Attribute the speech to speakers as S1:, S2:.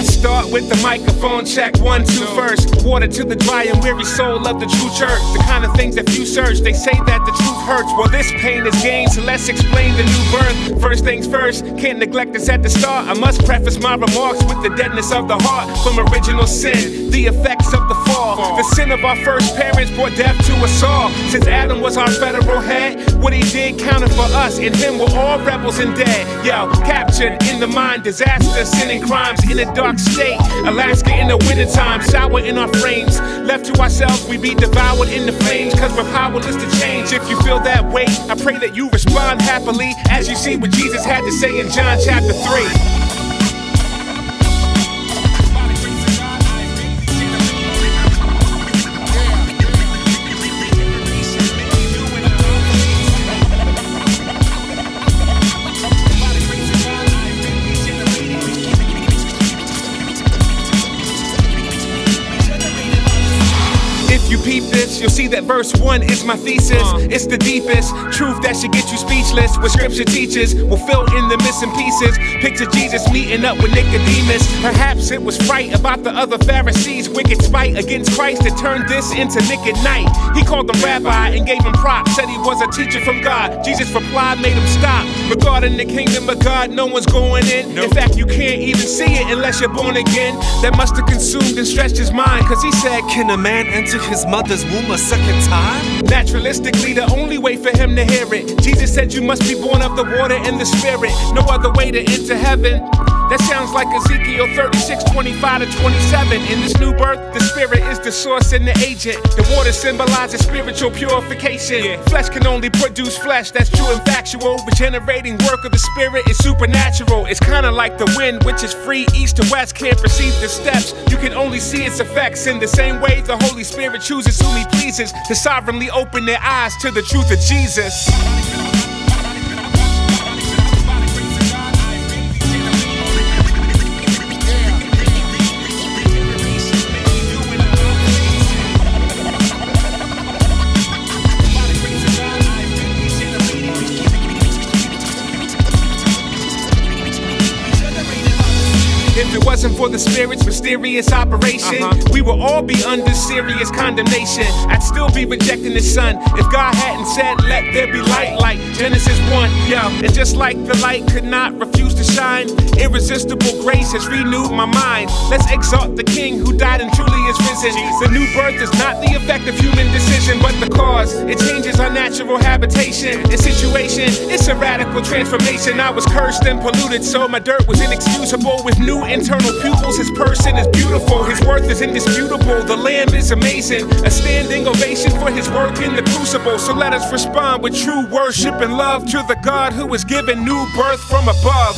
S1: up with the microphone check one, two first. Water to the dry and weary soul of the true church. The kind of things that few search. They say that the truth hurts. Well, this pain is gain, so let's explain the new birth. First things first, can't neglect this at the start. I must preface my remarks with the deadness of the heart from original sin, the effects of the fall. The sin of our first parents brought death to us all. Since Adam was our federal head, what he did counted for us. and him we're all rebels and dead. Yo, captured in the mind, disaster, sin and crimes in a dark state. Alaska in the wintertime, sour in our frames. Left to ourselves, we be devoured in the flames, cause we're powerless to change. If you feel that way, I pray that you respond happily as you see what Jesus had to say in John chapter 3. Peep this, you'll see that verse 1 is my thesis. Uh. It's the deepest truth that should get you speechless. What scripture teaches will fill in the missing pieces. Picture Jesus meeting up with Nicodemus. Perhaps it was fright about the other Pharisees' wicked spite against Christ that turned this into at night. He called him rabbi and gave him props, said he was a teacher from God. Jesus replied, made him stop. Regarding the kingdom of God, no one's going in. In fact, you can't even see it unless you're born again. That must have consumed and stretched his mind, cause he said, Can a man enter his his mother's womb a second time? Naturalistically, the only way for him to hear it. Jesus said you must be born of the water and the spirit. No other way to enter heaven. That sounds like Ezekiel 36, 25 to 27. In this new birth, the spirit is the source and the agent. The water symbolizes spiritual purification. Yeah. Flesh can only produce flesh, that's true and factual. Regenerating work of the spirit is supernatural. It's kinda like the wind, which is free east to west, can't perceive the steps. You can only see its effects in the same way the Holy Spirit chooses whom He pleases to sovereignly open their eyes to the truth of Jesus. If it wasn't for the Spirit's mysterious operation, uh -huh. we would all be under serious condemnation. I'd still be rejecting the Son if God hadn't said, Let there be light, like Genesis 1. Yeah, and just like the light could not refuse to shine, irresistible grace has renewed my mind. Let's exalt the King who died and truly is risen. The new birth is not the effect of human decision, but the cause. It changes our natural habitation and situation. It's a radical transformation. I was cursed and polluted, so my dirt was inexcusable with new internal pupils. His person is beautiful, his worth is indisputable. The Lamb is amazing, a standing ovation for his work in the crucible. So let us respond with true worship and love to the God who was given new birth from above.